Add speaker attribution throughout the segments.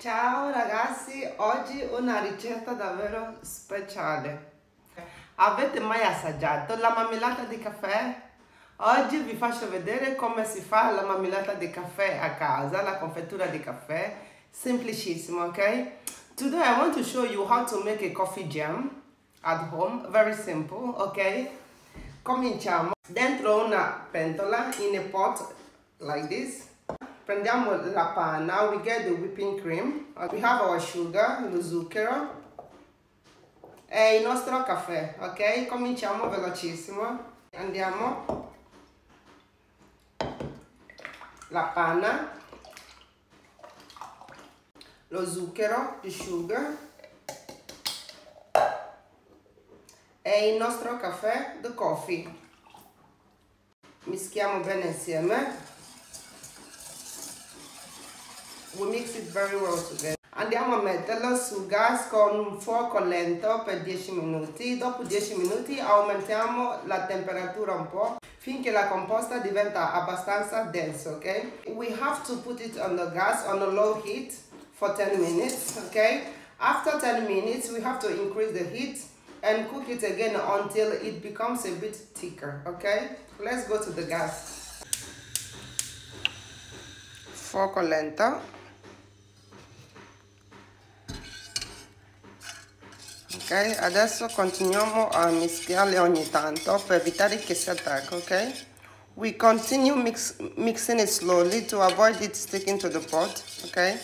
Speaker 1: Ciao ragazzi, oggi una ricetta davvero speciale. Avete mai assaggiato la marmellata di caffè? Oggi vi faccio vedere come si fa la marmellata di caffè a casa, la confettura di caffè. Semplicissimo, ok? Today I want to show you how to make a coffee jam at home. Very simple, ok? Cominciamo. Dentro una pentola, in a pot like this. Prendiamo la panna, we get the whipping cream. We have our sugar, lo zucchero e il nostro caffè, ok? Cominciamo velocissimo. Andiamo. La panna, lo zucchero, the sugar e il nostro caffè, the coffee. Mischiamo bene insieme. We mix it very well together. Andiamo a metterlo sul gas con un fuoco lento per 10 minuti. Dopo 10 minuti aumentiamo la temperatura un po' finché la composta diventa abbastanza densa, ok? We have to put it on the gas on a low heat for 10 minutes, ok? After 10 minutes, we have to increase the heat and cook it again until it becomes a bit thicker, ok? Let's go to the gas. Fuoco lento. Ok adesso continuiamo a mischiarle ogni tanto per evitare che si attacchi ok? We continue mix, mixing it slowly to avoid it sticking to the pot ok?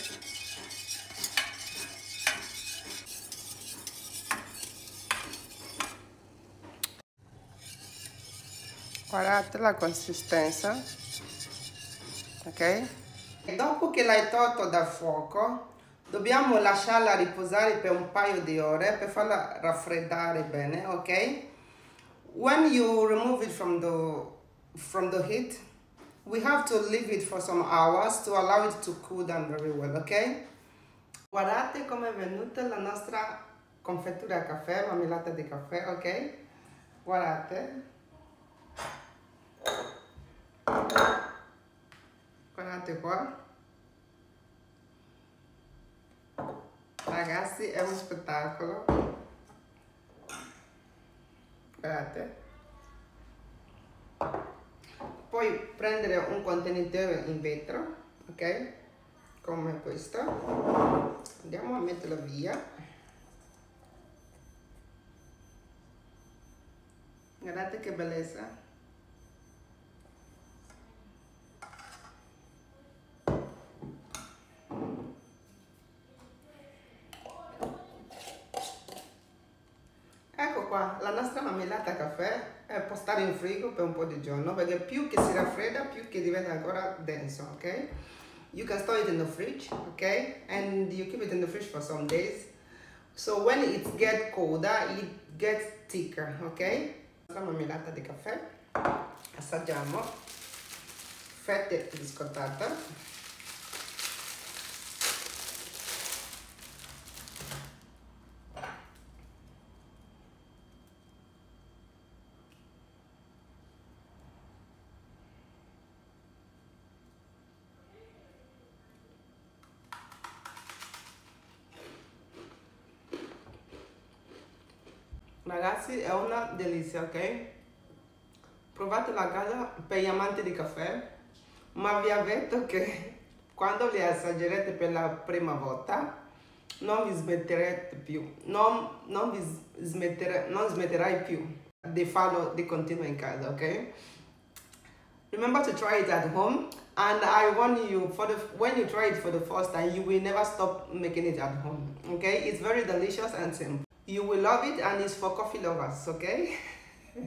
Speaker 1: Guardate la consistenza ok? Dopo che l'hai tolto dal fuoco Dobbiamo lasciarla riposare per un paio di ore per farla raffreddare bene, ok? When you remove it from the, from the heat, we have to leave it for some hours to allow it to cool down very well, ok? Guardate come è venuta la nostra confettura a caffè, marmellata di caffè, ok? Guardate. Guardate qua. Ragazzi è uno spettacolo. Guardate. Poi prendere un contenitore in vetro ok? Come questo. Andiamo a metterlo via. Guardate che bellezza qua, la nostra marmellata caffè eh, può stare in frigo per un po' di giorno perché più che si raffredda più che diventa ancora denso, ok? You can store it in the fridge, ok? And you keep it in the fridge for some days. So when it gets colder, it gets thicker, ok? La marmellata di caffè, assaggiamo, fette biscottate. Ragazzi è una delizia, ok? Provatela a casa per gli amanti di caffè, ma vi avverto che quando li assaggerete per la prima volta non vi smetterete più, non, non, vi smettere, non smetterai più di farlo di continuo in casa, ok? Remember to try it at home and I warn you, for the, when you try it for the first time, you will never stop making it at home, okay? It's very delicious and simple. You will love it and it's for coffee lovers, okay?